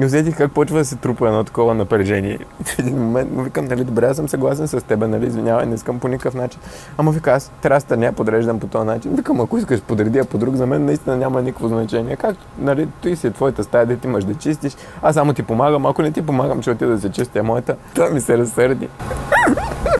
И усетих как почва да се трупа едно такова напрежение. В един момент му викам, нали, добре, аз съм съгласен с теб, нали, извинявай, не искам по никакъв начин. Ама вика, аз трябва да я подреждам по този начин. Викам, ако искаш подреди, я по друг за мен наистина няма никакво значение. Как, нали, ти си е твоята стая, да ти имаш да чистиш, аз само ти помагам. Ако не ти помагам, че отида да се чистя моята, той ми се разсърди.